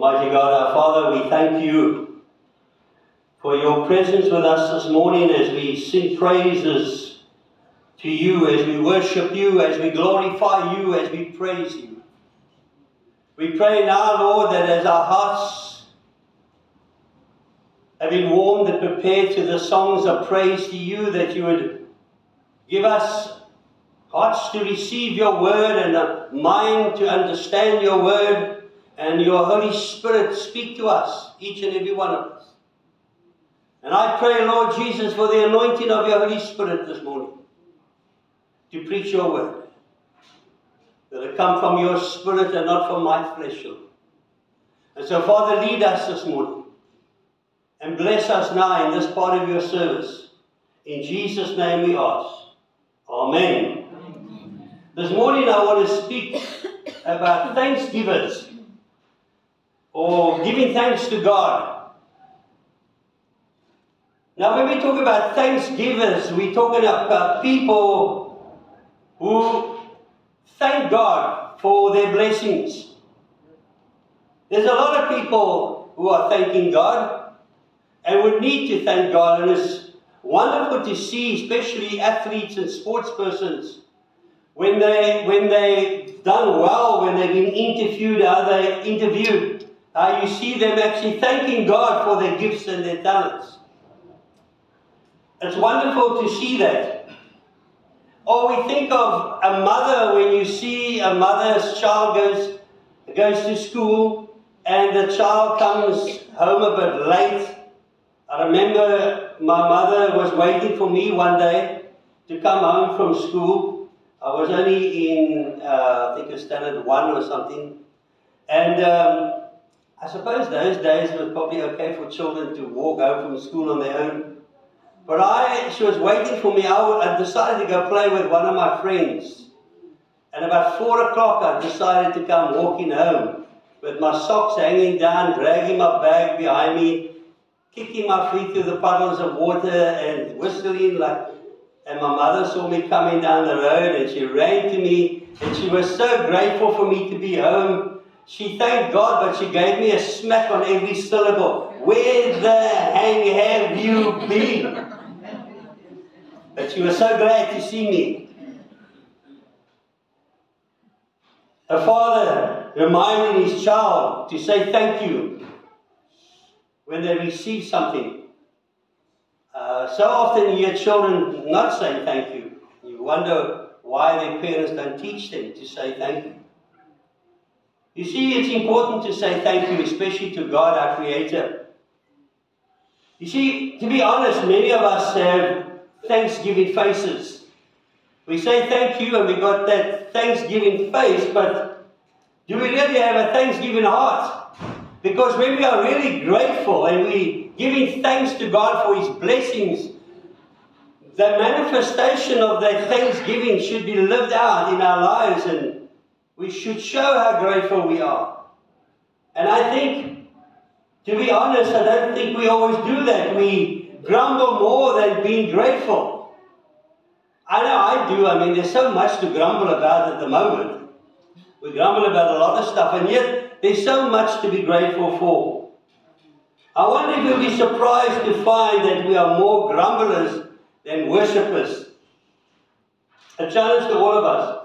Almighty God, our Father, we thank you for your presence with us this morning as we sing praises to you, as we worship you, as we glorify you, as we praise you. We pray now, Lord, that as our hearts have been warmed and prepared to the songs of praise to you, that you would give us hearts to receive your word and a mind to understand your word and your Holy Spirit speak to us, each and every one of us. And I pray, Lord Jesus, for the anointing of your Holy Spirit this morning to preach your word. That it come from your spirit and not from my flesh. And so, Father, lead us this morning and bless us now in this part of your service. In Jesus' name we ask. Amen. Amen. This morning I want to speak about thanksgivers or giving thanks to God. Now, when we talk about thanksgivers, we're talking about people who thank God for their blessings. There's a lot of people who are thanking God and would need to thank God, and it's wonderful to see, especially athletes and sports persons, when they when they've done well, when they've been interviewed, how they interviewed, uh, you see them actually thanking God for their gifts and their talents. It's wonderful to see that. Or we think of a mother when you see a mother's child goes, goes to school and the child comes home a bit late. I remember my mother was waiting for me one day to come home from school. I was only in, uh, I think, standard one or something. And um, I suppose those days it was probably okay for children to walk home from school on their own. But I, she was waiting for me. I, I decided to go play with one of my friends. And about four o'clock, I decided to come walking home with my socks hanging down, dragging my bag behind me, kicking my feet through the puddles of water and whistling like. And my mother saw me coming down the road and she ran to me and she was so grateful for me to be home she thanked God, but she gave me a smack on every syllable. Where the hang have you been? But she was so glad to see me. A father reminding his child to say thank you when they receive something. Uh, so often you hear children not saying thank you. You wonder why their parents don't teach them to say thank you. You see, it's important to say thank you, especially to God, our Creator. You see, to be honest, many of us have thanksgiving faces. We say thank you and we got that thanksgiving face, but do we really have a thanksgiving heart? Because when we are really grateful and we giving thanks to God for His blessings, the manifestation of that thanksgiving should be lived out in our lives and we should show how grateful we are. And I think, to be honest, I don't think we always do that. We grumble more than being grateful. I know I do. I mean, there's so much to grumble about at the moment. We grumble about a lot of stuff, and yet there's so much to be grateful for. I wonder if we'll be surprised to find that we are more grumblers than worshippers. A challenge to all of us.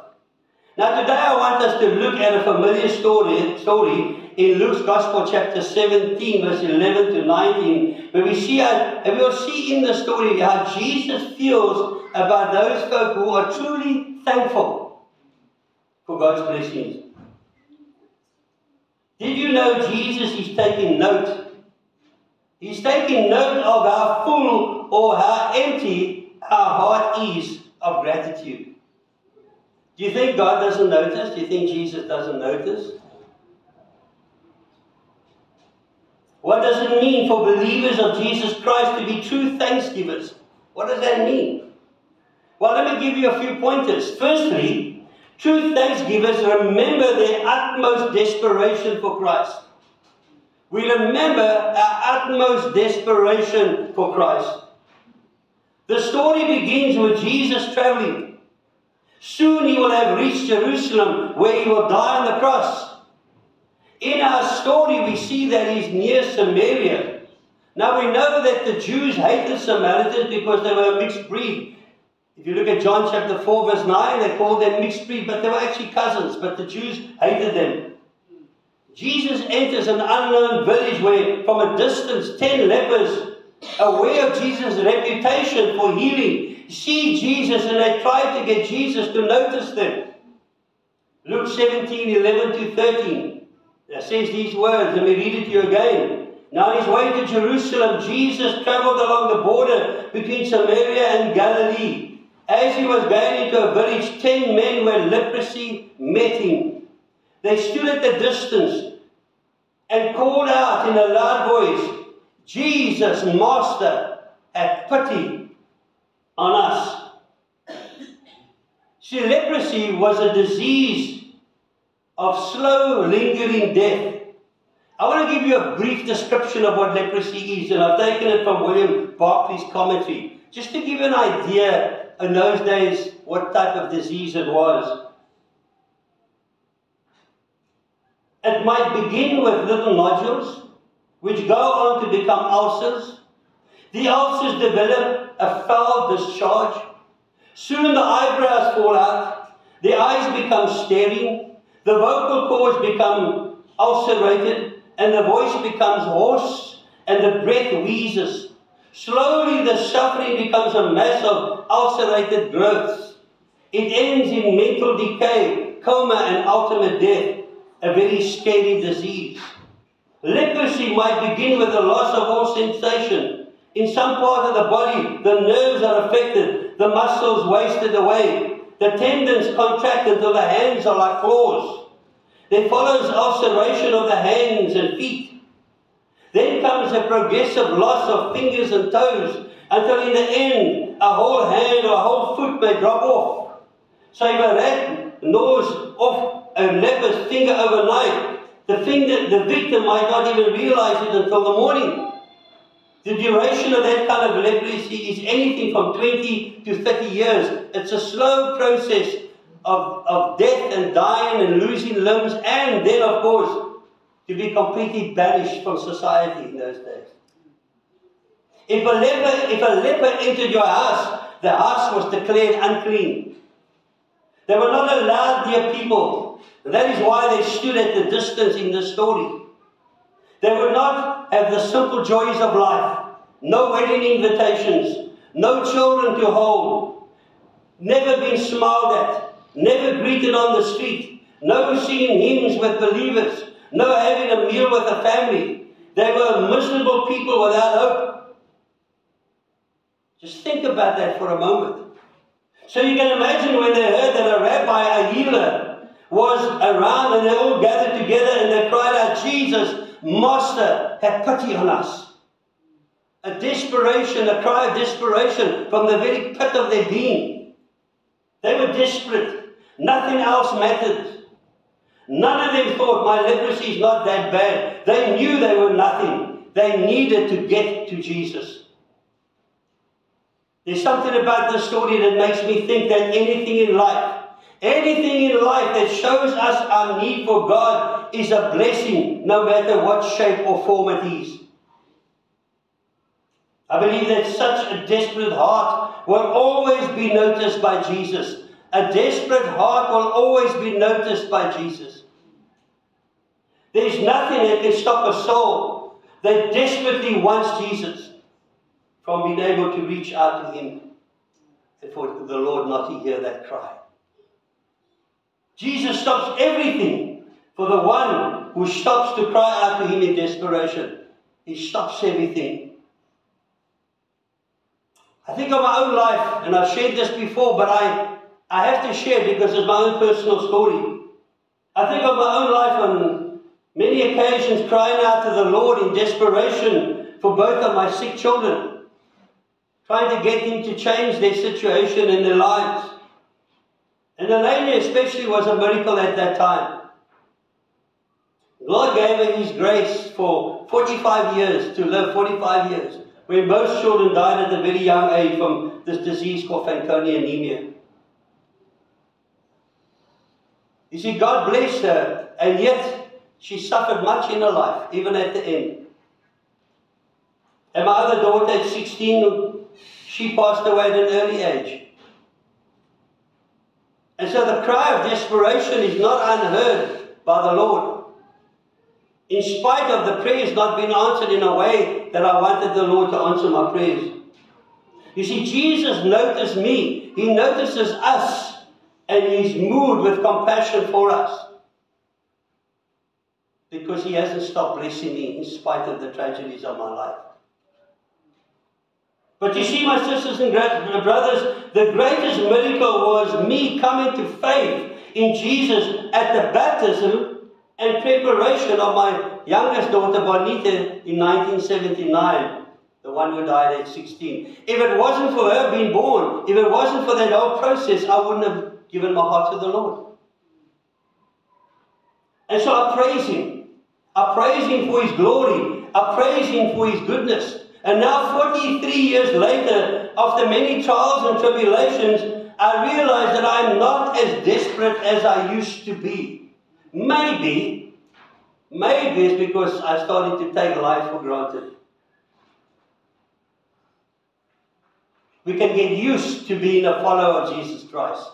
Now, today I want us to look at a familiar story, story in Luke's Gospel, chapter 17, verse 11 to 19, where we see, and we'll see in the story how Jesus feels about those folk who are truly thankful for God's blessings. Did you know Jesus is taking note? He's taking note of how full or how empty our heart is of gratitude. Do you think God doesn't notice? Do you think Jesus doesn't notice? What does it mean for believers of Jesus Christ to be true thanksgivers? What does that mean? Well, let me give you a few pointers. Firstly, true thanksgivers remember their utmost desperation for Christ. We remember our utmost desperation for Christ. The story begins with Jesus traveling. Soon he will have reached Jerusalem where he will die on the cross. In our story, we see that he's near Samaria. Now we know that the Jews hated Samaritans because they were a mixed breed. If you look at John chapter 4, verse 9, they called them mixed breed, but they were actually cousins, but the Jews hated them. Jesus enters an unknown village where, from a distance, ten lepers, aware of Jesus' reputation for healing, see Jesus and they tried to get Jesus to notice them. Luke 17, 11 to 13. It says these words, let me read it to you again. Now, his way to Jerusalem, Jesus traveled along the border between Samaria and Galilee. As he was going into a village, ten men with leprosy met him. They stood at a distance and called out in a loud voice, Jesus, Master, have pity on us. See, leprosy was a disease of slow, lingering death. I want to give you a brief description of what leprosy is, and I've taken it from William Barclay's commentary, just to give you an idea in those days what type of disease it was. It might begin with little nodules, which go on to become ulcers. The ulcers develop a foul discharge. Soon the eyebrows fall out, the eyes become staring, the vocal cords become ulcerated, and the voice becomes hoarse, and the breath wheezes. Slowly the suffering becomes a mass of ulcerated growths. It ends in mental decay, coma, and ultimate death, a very scary disease. Leprosy might begin with the loss of all sensation. In some part of the body, the nerves are affected, the muscles wasted away, the tendons contract until the hands are like claws. There follows ulceration of the hands and feet. Then comes a progressive loss of fingers and toes until in the end a whole hand or a whole foot may drop off. So if a rat gnaws off a leper's finger overnight, the, finger, the victim might not even realize it until the morning. The duration of that kind of leprosy is anything from 20 to 30 years. It's a slow process of, of death and dying and losing limbs, and then, of course, to be completely banished from society in those days. If a leper, if a leper entered your house, the house was declared unclean. They were not allowed near people. And that is why they stood at the distance in the story. They would not have the simple joys of life. No wedding invitations. No children to hold. Never been smiled at. Never greeted on the street. No singing hymns with believers no having a meal with a family. They were miserable people without hope. Just think about that for a moment. So you can imagine when they heard that a rabbi, a healer, was around and they all gathered together and they cried out, Jesus, Master, have pity on us. A desperation, a cry of desperation from the very pit of their being. They were desperate. Nothing else mattered. None of them thought my leprosy is not that bad. They knew they were nothing. They needed to get to Jesus. There's something about this story that makes me think that anything in life, anything in life that shows us our need for God is a blessing, no matter what shape or form it is. I believe that such a desperate heart will always be noticed by Jesus. A desperate heart will always be noticed by Jesus. There's nothing that can stop a soul that desperately wants Jesus from being able to reach out to Him and for the Lord not to hear that cry. Jesus stops everything for the one who stops to cry out to Him in desperation. He stops everything. I think of my own life, and I've shared this before, but I, I have to share because it's my own personal story. I think of my own life on many occasions crying out to the Lord in desperation for both of my sick children, trying to get Him to change their situation and their lives. And Elena especially was a miracle at that time. God gave her His grace for 45 years, to live 45 years, when most children died at a very young age from this disease called Fanconi anemia. You see, God blessed her, and yet She suffered much in her life, even at the end. And my other daughter at 16, she passed away at an early age. And so the cry of desperation is not unheard by the Lord. In spite of the prayers not being answered in a way that I wanted the Lord to answer my prayers. You see, Jesus noticed me. He notices us. And he's moved with compassion for us. Because he hasn't stopped blessing me in spite of the tragedies of my life. But you see, my sisters and brothers, the greatest miracle was me coming to faith in Jesus at the baptism and preparation of my youngest daughter, Bonita, in 1979, the one who died at 16. If it wasn't for her being born, if it wasn't for that whole process, I wouldn't have given my heart to the Lord. And so I praise Him. I praise Him for His glory. I praise Him for His goodness. And now, 43 years later, after many trials and tribulations, I realize that I'm not as desperate as I used to be. Maybe, maybe it's because I started to take life for granted. We can get used to being a follower of Jesus Christ.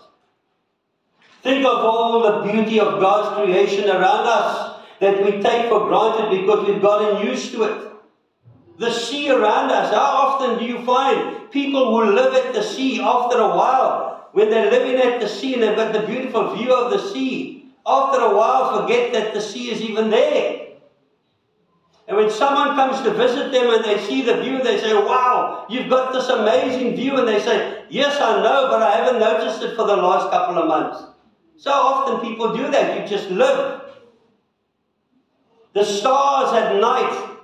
Think of all the beauty of God's creation around us that we take for granted because we've gotten used to it the sea around us. How often do you find people who live at the sea after a while, when they're living at the sea and they've got the beautiful view of the sea, after a while forget that the sea is even there? And when someone comes to visit them and they see the view, they say, Wow, you've got this amazing view. And they say, Yes, I know, but I haven't noticed it for the last couple of months. So often people do that. You just live. The stars at night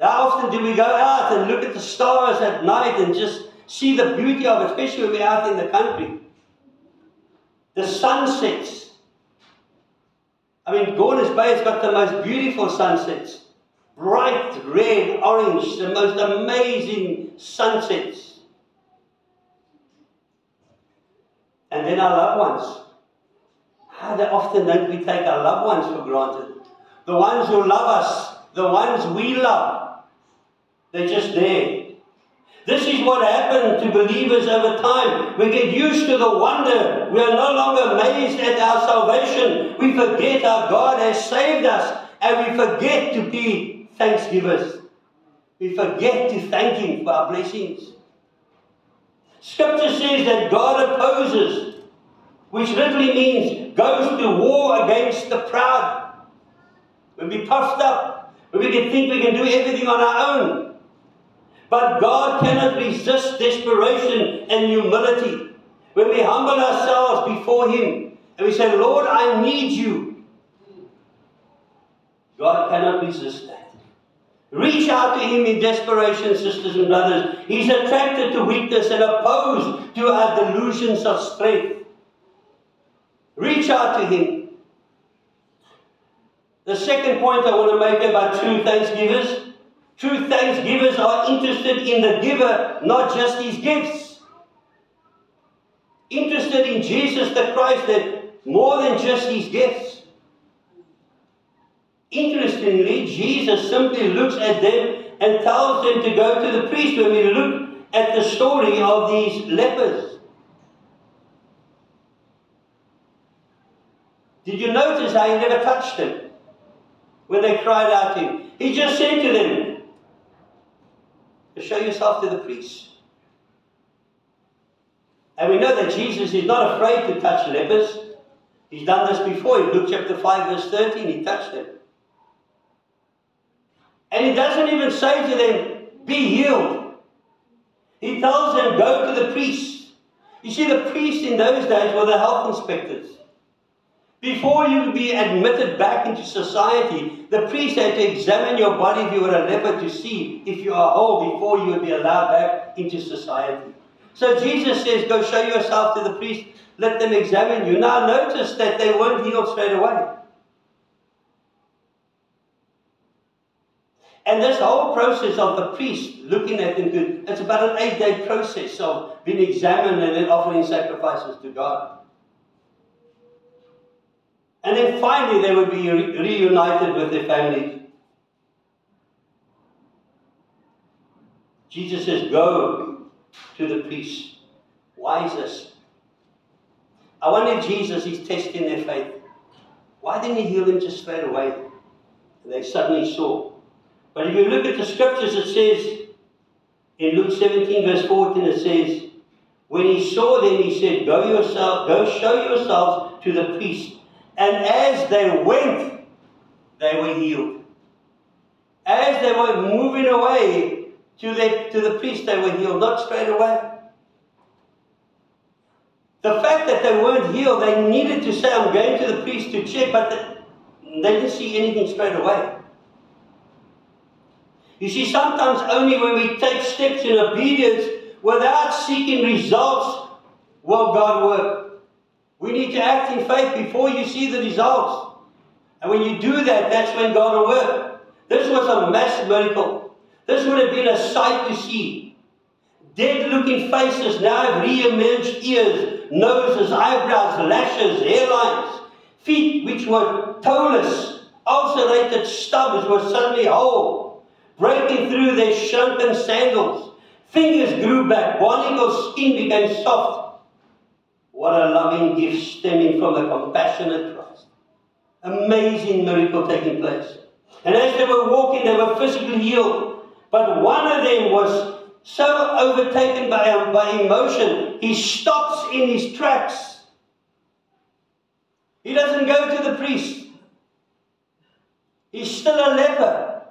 how often do we go out and look at the stars at night and just see the beauty of it, especially when we're out in the country? The sunsets. I mean, Gordon's Bay has got the most beautiful sunsets. Bright red, orange, the most amazing sunsets. And then our loved ones. How often don't we take our loved ones for granted? The ones who love us, the ones we love. They're just there. This is what happened to believers over time. We get used to the wonder. We are no longer amazed at our salvation. We forget our God has saved us and we forget to be thanksgivers. We forget to thank Him for our blessings. Scripture says that God opposes, which literally means goes to war against the proud. When we puffed up, when we can think we can do everything on our own, but God cannot resist desperation and humility. When we humble ourselves before Him and we say, Lord, I need you, God cannot resist that. Reach out to Him in desperation, sisters and brothers. He's attracted to weakness and opposed to our delusions of strength. Reach out to Him. The second point I want to make about true thanksgivers True thanksgivers are interested in the giver, not just his gifts. Interested in Jesus the Christ, that more than just his gifts. Interestingly, Jesus simply looks at them and tells them to go to the priest when we look at the story of these lepers. Did you notice how he never touched them when they cried out to him? He just said to them, to show yourself to the priest. And we know that Jesus is not afraid to touch lepers. He's done this before. In Luke chapter 5, verse 13, he touched them. And he doesn't even say to them, be healed. He tells them, go to the priest. You see, the priests in those days were the health inspectors. Before you be admitted back into society, the priest had to examine your body if you were a leper to see if you are whole before you would be allowed back into society. So Jesus says, Go show yourself to the priest, let them examine you. Now notice that they weren't healed straight away. And this whole process of the priest looking at them, it's about an eight day process of being examined and then offering sacrifices to God. And then finally they would be re- reunited with their families. Jesus says, Go to the priest. Why is this? I wonder if Jesus is testing their faith. Why didn't he heal them just straight away? And they suddenly saw. But if you look at the scriptures, it says in Luke 17, verse 14, it says, When he saw them, he said, Go yourself, go show yourselves to the priest. And as they went, they were healed. As they were moving away to the, to the priest, they were healed, not straight away. The fact that they weren't healed, they needed to say, I'm going to the priest to check, but they didn't see anything straight away. You see, sometimes only when we take steps in obedience without seeking results will God work. We need to act in faith before you see the results. And when you do that, that's when God will work. This was a massive miracle. This would have been a sight to see. Dead looking faces now have re emerged ears, noses, eyebrows, lashes, hairlines, feet which were toeless, ulcerated stubs were suddenly whole, breaking through their shrunken sandals. Fingers grew back, barnacle skin became soft. What a loving gift stemming from the compassionate Christ. Amazing miracle taking place. And as they were walking, they were physically healed. But one of them was so overtaken by, by emotion, he stops in his tracks. He doesn't go to the priest. He's still a leper.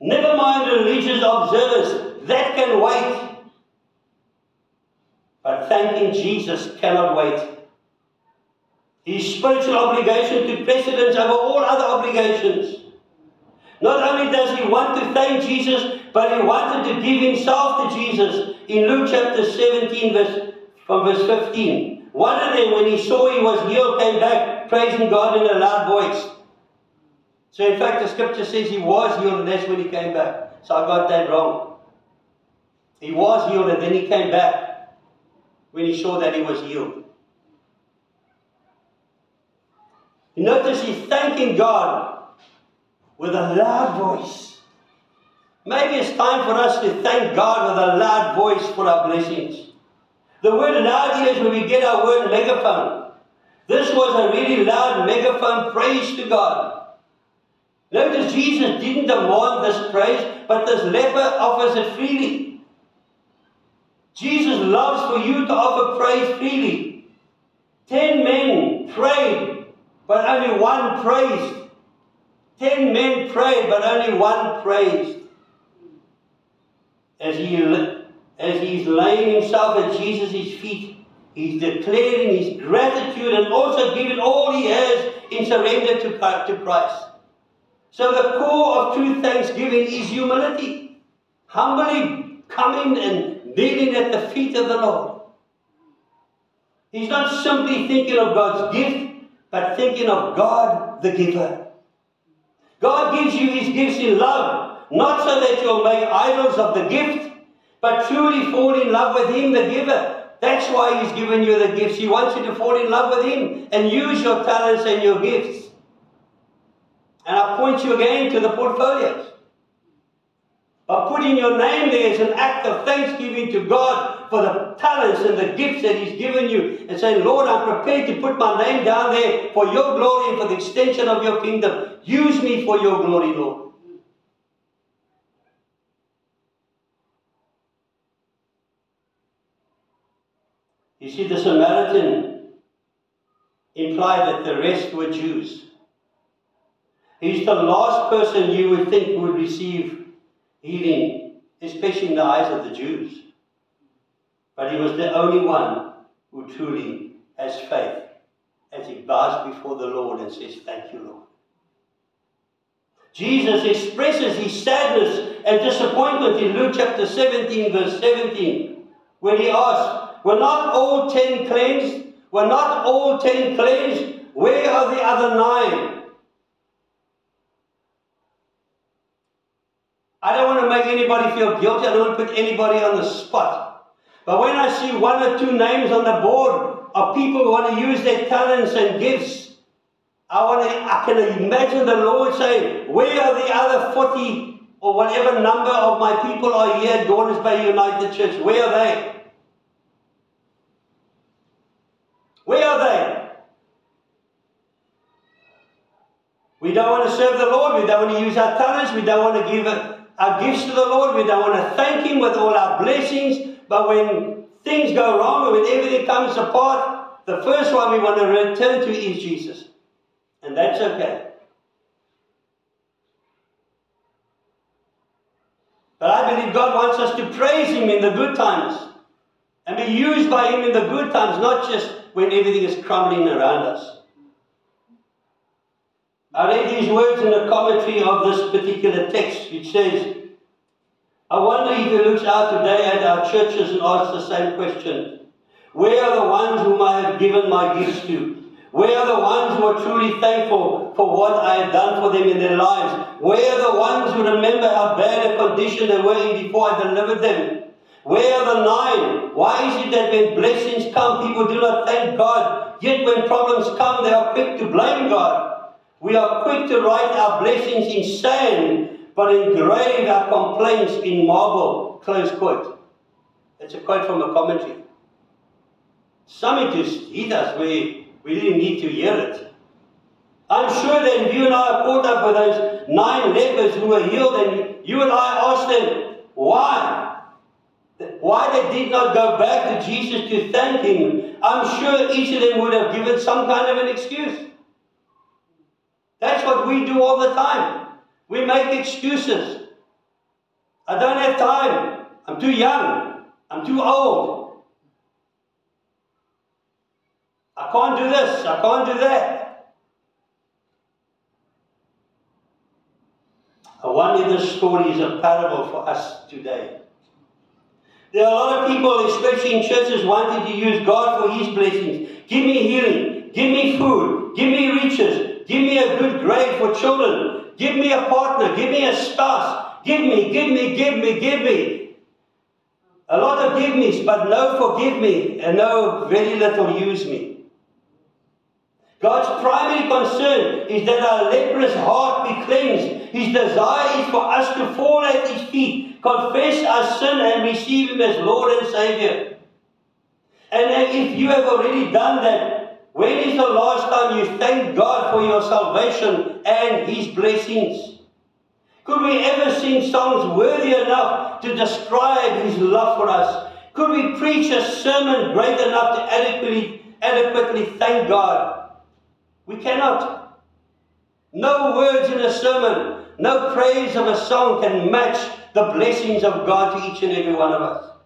Never mind religious observers, that can wait. But thanking Jesus cannot wait. His spiritual obligation took precedence over all other obligations. Not only does he want to thank Jesus, but he wanted to give himself to Jesus. In Luke chapter 17, verse, from verse 15. One of them, when he saw he was healed, came back praising God in a loud voice. So in fact, the scripture says he was healed and that's when he came back. So I got that wrong. He was healed and then he came back when he saw that he was healed. Notice he's thanking God with a loud voice. Maybe it's time for us to thank God with a loud voice for our blessings. The word loud here is where we get our word megaphone. This was a really loud megaphone praise to God. Notice Jesus didn't demand this praise, but this leper offers it freely. Jesus loves for you to offer praise freely. Ten men prayed, but only one praised. Ten men prayed, but only one praised. As, he, as he's laying himself at Jesus' feet, he's declaring his gratitude and also giving all he has in surrender to, to Christ. So the core of true thanksgiving is humility. Humbly coming and kneeling at the feet of the Lord. He's not simply thinking of God's gift, but thinking of God the giver. God gives you his gifts in love, not so that you'll make idols of the gift, but truly fall in love with him, the giver. That's why he's given you the gifts. He wants you to fall in love with him and use your talents and your gifts. And I point you again to the portfolios. By putting your name there is an act of thanksgiving to God for the talents and the gifts that He's given you. And saying, Lord, I'm prepared to put my name down there for your glory and for the extension of your kingdom. Use me for your glory, Lord. You see, the Samaritan implied that the rest were Jews. He's the last person you would think would receive healing, especially in the eyes of the Jews. But he was the only one who truly has faith as he bows before the Lord and says, Thank you, Lord. Jesus expresses his sadness and disappointment in Luke chapter 17, verse 17, when he asks, Were not all ten cleansed? Were not all ten cleansed? Where are the other nine? I don't want to make anybody feel guilty. I don't want to put anybody on the spot. But when I see one or two names on the board, of people who want to use their talents and gifts. I want to, I can imagine the Lord saying, Where are the other 40 or whatever number of my people are here at Gordons Bay United Church? Where are they? Where are they? We don't want to serve the Lord. We don't want to use our talents. We don't want to give our gifts to the Lord. We don't want to thank Him with all our blessings. But when things go wrong and when everything comes apart, the first one we want to return to is Jesus. And that's okay. But I believe God wants us to praise Him in the good times and be used by Him in the good times, not just when everything is crumbling around us. I read these words in the commentary of this particular text, which says, I wonder if he looks out today at our churches and asks the same question. Where are the ones whom I have given my gifts to? Where are the ones who are truly thankful for what I have done for them in their lives? Where are the ones who remember how bad a condition they were in before I delivered them? Where are the nine? Why is it that when blessings come, people do not thank God? Yet when problems come, they are quick to blame God. We are quick to write our blessings in sand, but engrave our complaints in marble. Close quote. It's a quote from a commentary. Some just hit us where we didn't need to hear it. I'm sure if you and I are caught up with those nine lepers who were healed, and you and I asked them, why? Why they did not go back to Jesus to thank Him, I'm sure each of them would have given some kind of an excuse. That's what we do all the time. We make excuses. I don't have time. I'm too young. I'm too old. I can't do this, I can't do that. I wonder this story is a parable for us today. There are a lot of people, especially in churches, wanting to use God for His blessings. Give me healing. Give me food. Give me riches. Give me a good grade for children. Give me a partner. Give me a spouse. Give me, give me, give me, give me. A lot of give me's, but no forgive me, and no very little use me. God's primary concern is that our leprous heart be cleansed. His desire is for us to fall at His feet, confess our sin, and receive Him as Lord and Savior. And if you have already done that, when is the last time you thanked God for your salvation and His blessings? Could we ever sing songs worthy enough to describe His love for us? Could we preach a sermon great enough to adequately, adequately thank God? We cannot. No words in a sermon, no praise of a song can match the blessings of God to each and every one of us.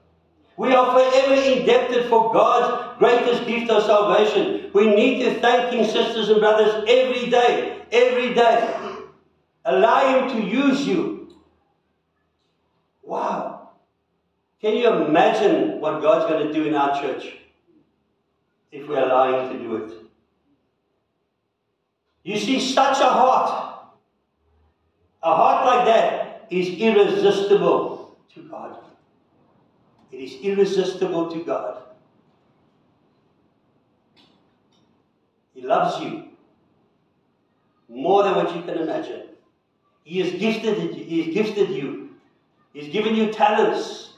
We are forever indebted for God's greatest gift of salvation. We need to thank Him, sisters and brothers, every day, every day. Allow Him to use you. Wow. Can you imagine what God's going to do in our church if we allow Him to do it? You see, such a heart, a heart like that is irresistible to God. It is irresistible to God. He loves you more than what you can imagine. He has gifted you. He has gifted you. He's given you talents.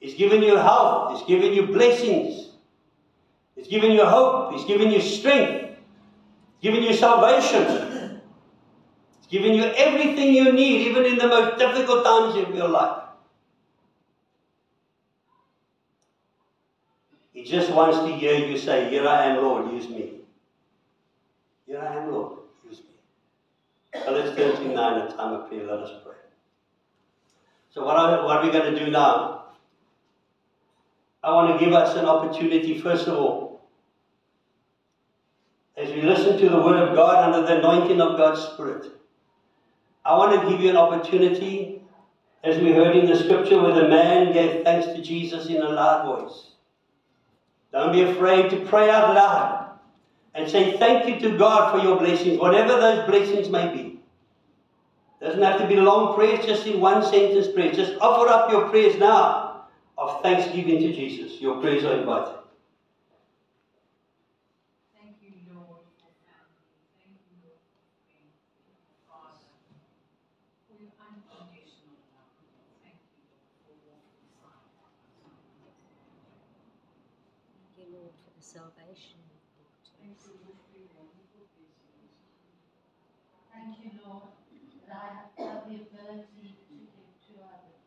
He's given you health. He's given you blessings. He's given you hope. He's given you strength given you salvation. It's given you everything you need, even in the most difficult times of your life. He just wants to hear you say, Here I am, Lord, use me. Here I am, Lord, use me. Now in a time of prayer. Let us pray. So, what are, what are we going to do now? I want to give us an opportunity, first of all, as we listen to the Word of God under the anointing of God's Spirit. I want to give you an opportunity, as we heard in the scripture, where the man gave thanks to Jesus in a loud voice. Don't be afraid to pray out loud and say thank you to God for your blessings, whatever those blessings may be. Doesn't have to be long prayers, just in one sentence prayers. Just offer up your prayers now of thanksgiving to Jesus. Your prayers are invited. Lord for the salvation you Thank you, Lord, that I have the ability to give to others.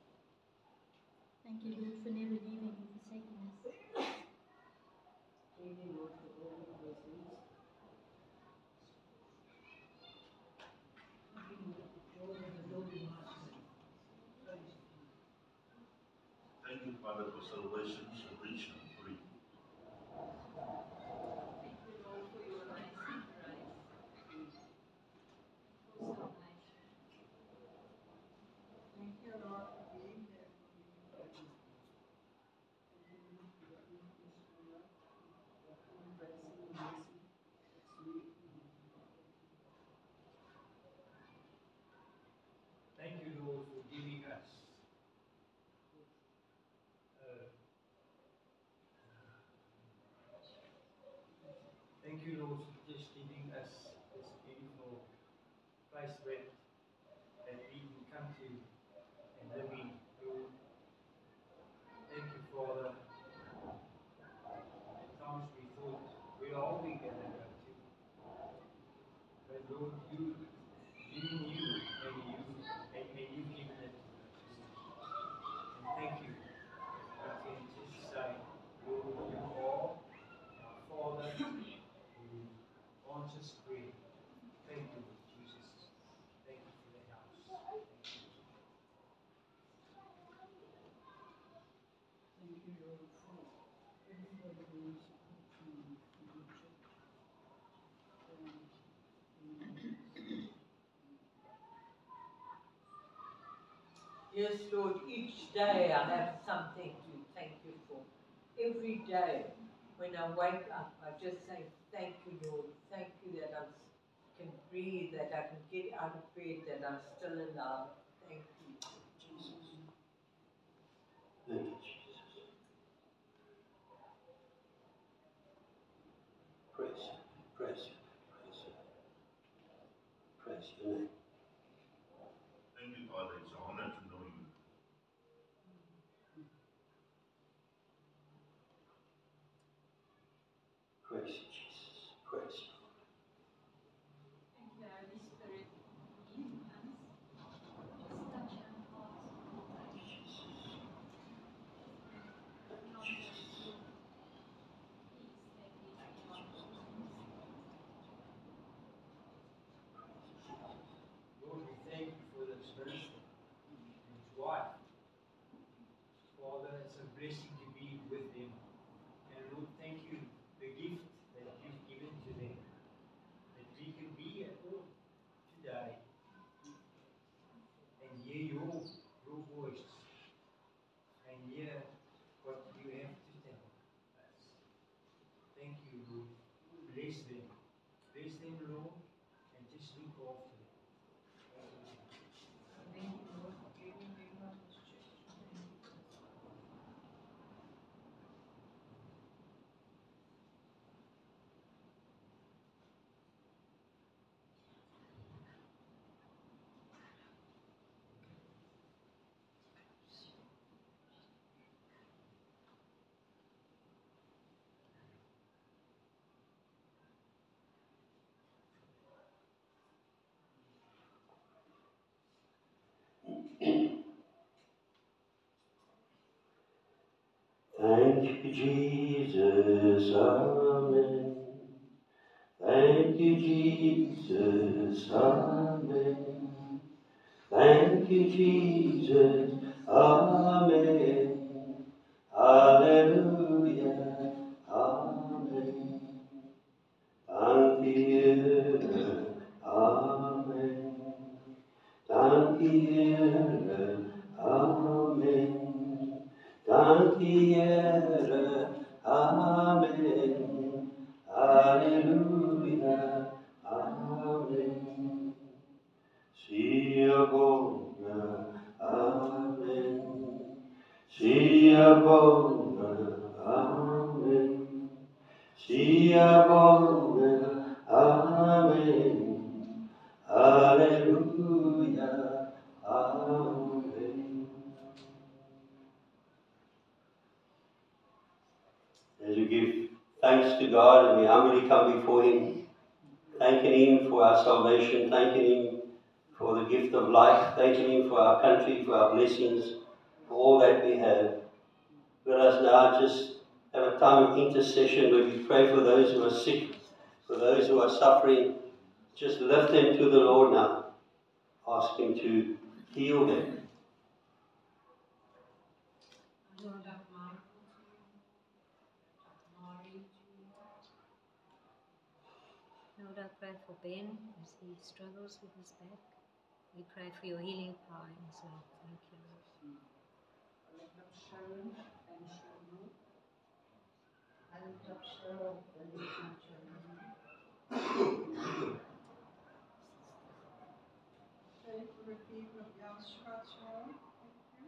Thank you, Lord, for never leaving Thank you, Lord, for just giving us this beautiful place where Yes, Lord, each day I have something to thank you for. Every day when I wake up, I just say, Thank you, Lord. Thank you that I can breathe, that I can get out of bed, that I'm still alive. Thank you, Jesus. Thank you. Raise them. Raise them low and just look after them. Thank you, Jesus, Amen. Thank you, Jesus, Amen. Thank you, Jesus. qualquer intercession where we pray for those who are sick, for those who are suffering. Just lift them to the Lord now. Ask Him to heal them. Lord, I pray for Ben as he struggles with his back. We pray for your healing power his life. Thank you, Lord. Lift up Sharon and Sharon. I lift up Cheryl and my children. Pray for the people of Yashua, Thank you.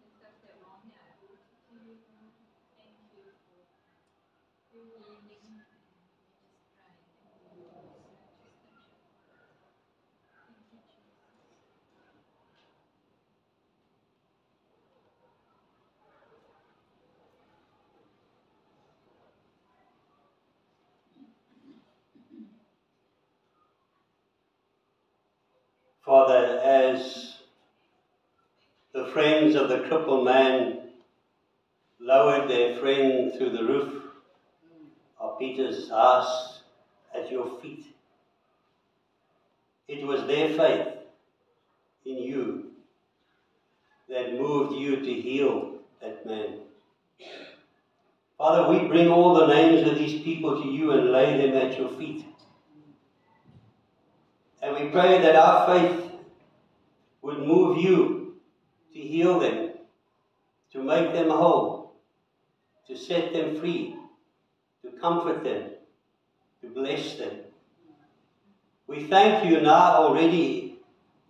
Lift up their mom, yeah, to you, Lord. Thank you for your healing. And we just pray that you will also just touch her. Thank you, Jesus. Father, as the friends of the crippled man lowered their friend through the roof of Peter's house at your feet, it was their faith in you that moved you to heal that man. Father, we bring all the names of these people to you and lay them at your feet. And we pray that our faith would move you to heal them, to make them whole, to set them free, to comfort them, to bless them. We thank you now already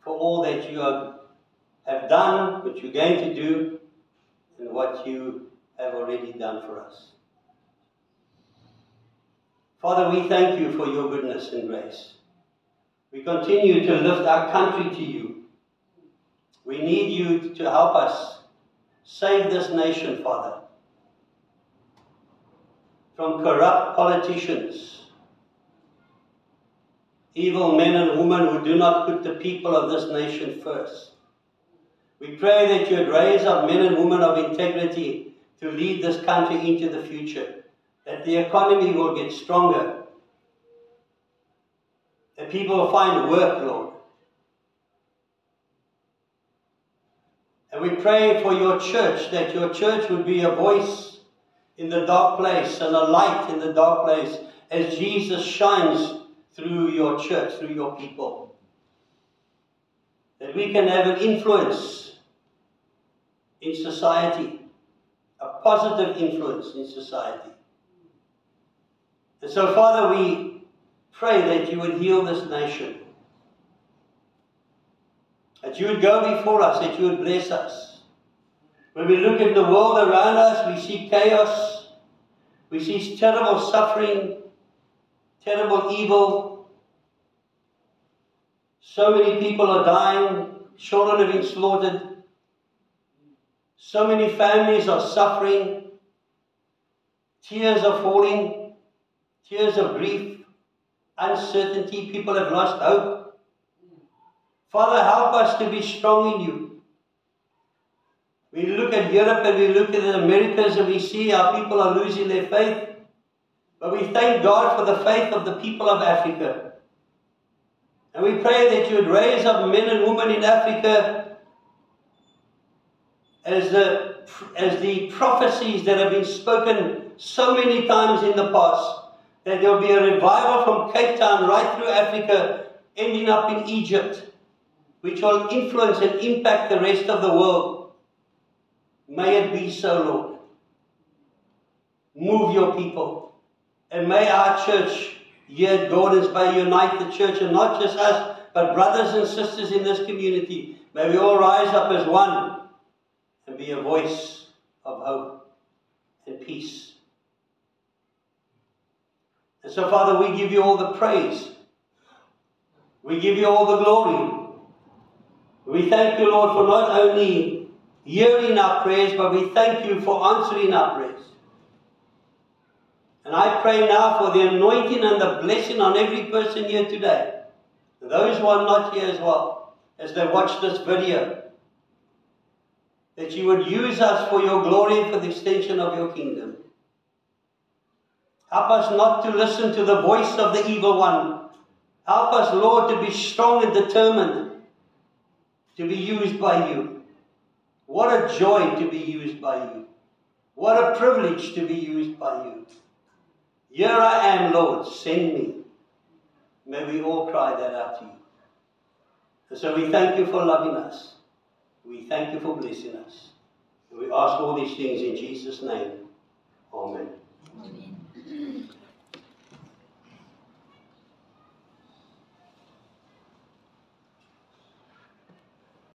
for all that you have done, what you're going to do, and what you have already done for us. Father, we thank you for your goodness and grace. We continue to lift our country to you. We need you to help us save this nation, Father, from corrupt politicians, evil men and women who do not put the people of this nation first. We pray that you'd raise up men and women of integrity to lead this country into the future, that the economy will get stronger, that people will find work, Lord. And we pray for your church, that your church would be a voice in the dark place and a light in the dark place as Jesus shines through your church, through your people. That we can have an influence in society, a positive influence in society. And so, Father, we pray that you would heal this nation. That you would go before us, that you would bless us. When we look at the world around us, we see chaos, we see terrible suffering, terrible evil. So many people are dying, children are being slaughtered. So many families are suffering. Tears are falling, tears of grief, uncertainty. People have lost hope. Father, help us to be strong in you. We look at Europe and we look at the Americas and we see how people are losing their faith. But we thank God for the faith of the people of Africa. And we pray that you would raise up men and women in Africa as the, as the prophecies that have been spoken so many times in the past, that there will be a revival from Cape Town right through Africa, ending up in Egypt, which will influence and impact the rest of the world. May it be so, Lord. Move your people. And may our church here at Gordon's Bay United Church, and not just us, But, brothers and sisters in this community, may we all rise up as one and be a voice of hope and peace. And so, Father, we give you all the praise. We give you all the glory. We thank you, Lord, for not only hearing our prayers, but we thank you for answering our prayers. And I pray now for the anointing and the blessing on every person here today. And those who are not here as well, as they watch this video. That you would use us for your glory and for the extension of your kingdom. Help us not to listen to the voice of the evil one. Help us, Lord, to be strong and determined to be used by you. What a joy to be used by you. What a privilege to be used by you. Here I am, Lord, send me. May we all cry that out to you. And so we thank you for loving us. We thank you for blessing us. And we ask all these things in Jesus' name.